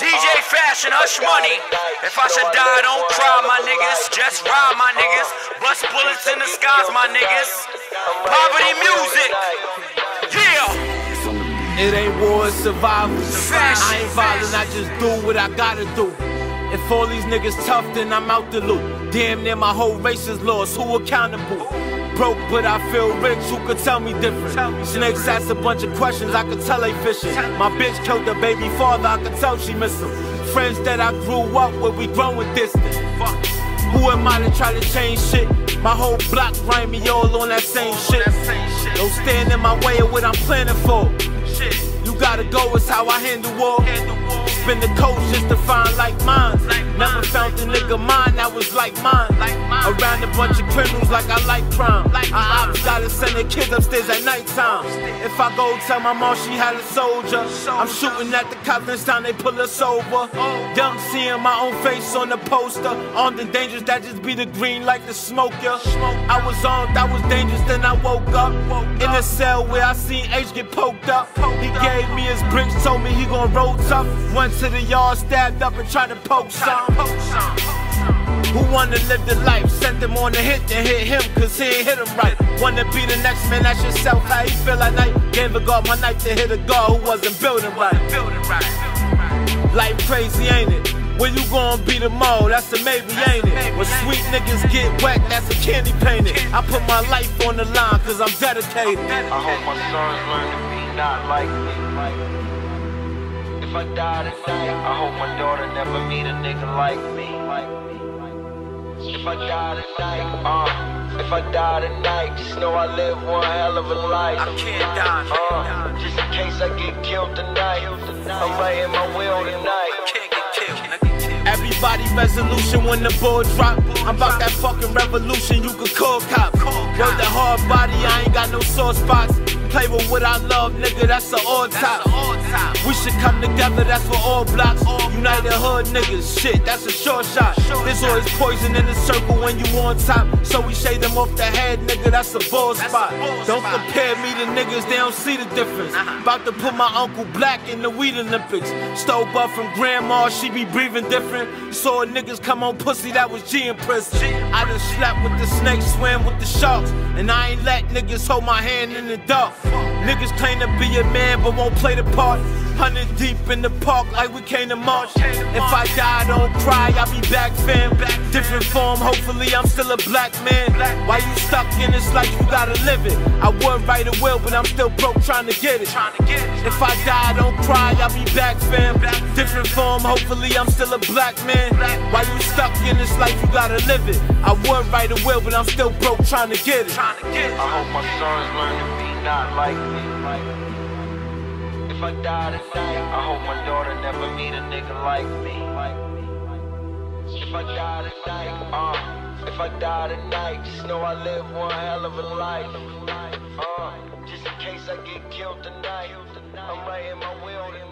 DJ Fashion, Hush Money. If I should die, don't cry, my niggas. Just ride, my niggas. Bust bullets in the skies, my niggas. Poverty music. Yeah. It ain't war, it's survival. Fashion, I ain't violent, I just do what I gotta do. If all these niggas tough, then I'm out the loop. Damn near my whole race is lost. Who accountable? Broke, but I feel rich. Who could tell me different? Snakes ask a bunch of questions. I could tell they fishing. My bitch killed the baby father. I could tell she miss him. Friends that I grew up with, we growing distant. Who am I to try to change shit? My whole block grind me all on that same shit. Don't stand in my way of what I'm planning for. You gotta go, it's how I handle war. Spin the coast just to find like mine. Never found the nigga mine that was like mine. Around a bunch of criminals like I like crime. I gotta send the kids upstairs at nighttime. If I go tell my mom she had a soldier, I'm shooting at the cops next time they pull us over. Young seeing my own face on the poster. Armed and dangerous, that just be the green like the smoker. I was armed, I was dangerous, then I woke up. In a cell where I seen H get poked up. Gave me his bricks, told me he gon' roll tough. Went to the yard, stabbed up and tried to poke some. Who wanna live the life? Sent them on the hit, then hit him, cause he ain't hit him right. Wanna be the next man, that's yourself, how you feel at night. Gave a God my knife to hit a God who wasn't building right. Life crazy, ain't it? When you gon' be the mall, that's a maybe, ain't it? When sweet niggas get wet, that's a candy painted. I put my life on the line, cause I'm dedicated. I hope my sons learn to be not like me. If I die tonight, I hope my daughter never meet a nigga like me. If I die tonight, uh, if I die tonight, just know I live one hell of a life. I can't die, Uh, just in case I get killed tonight, I'm writing my will tonight. Resolution when the ball drop. I'm about that fucking revolution, you could call cops. Word the hard body, I ain't got no sore spots. Play with what I love, nigga, that's the all top. We should come together, that's for all blocks. United hood niggas, shit, that's a short shot. There's always poison in the circle when you on top. So we shade them off the head, nigga, that's a ball spot. Don't compare me to niggas, they don't see the difference. About to put my uncle black in the weed Olympics. Stole butt from grandma, she be breathing different. Saw niggas come on pussy, that was G in prison. I done slept with the snakes, swam with the sharks. And I ain't let niggas hold my hand in the dark. Niggas claim to be a man, but won't play the part. Hundred deep in the park like we came to march. If I die, don't cry, I'll be back, fam. Different form, hopefully I'm still a black man. Why you stuck in this life, you gotta live it. I would write a will, but I'm still broke trying to get it. If I die, don't cry, I'll be back, fam. Different form, hopefully I'm still a black man. Why you stuck in this life, you gotta live it. I would write a will, but I'm still broke trying to get it. I hope my sons learn to be not like me. If I die tonight, I hope my daughter never meet a nigga like me. If I die tonight, uh, if I die tonight, just know I live one hell of a life. Uh, just in case I get killed tonight, I'm writing my will tonight.